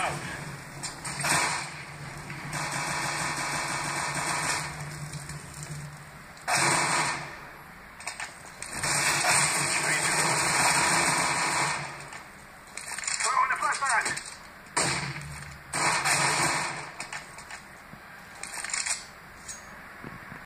out. Throwing the flashbang!